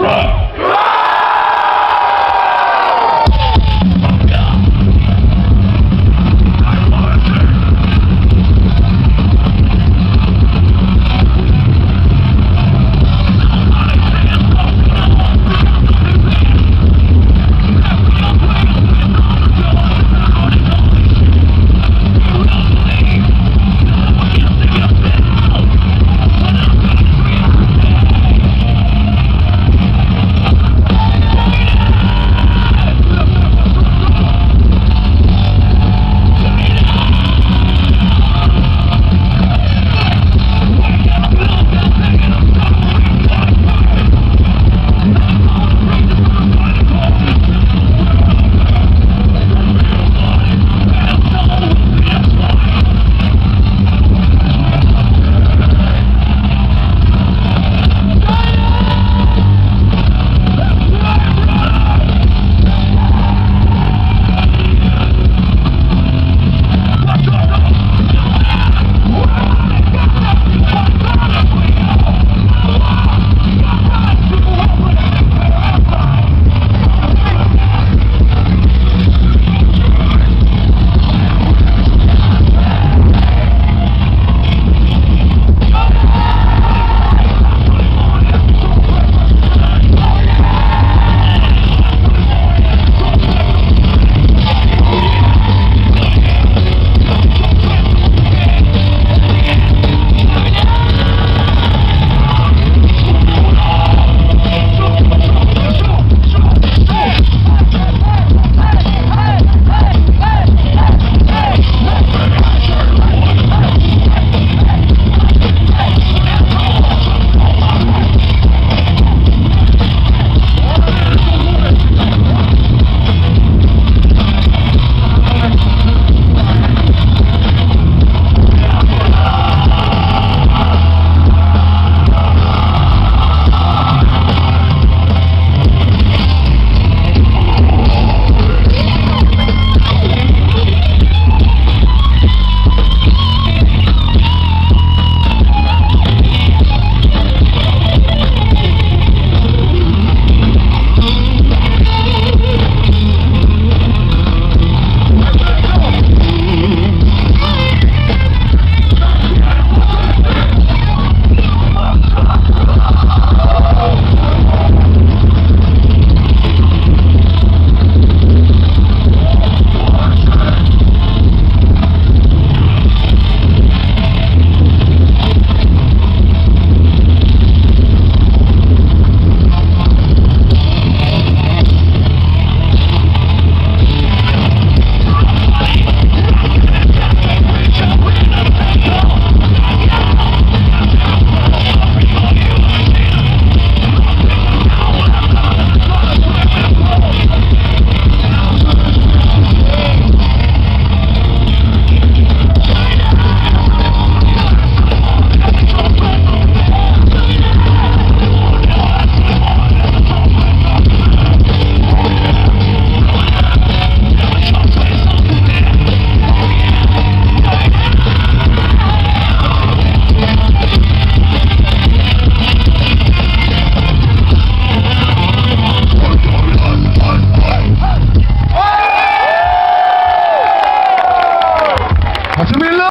truck!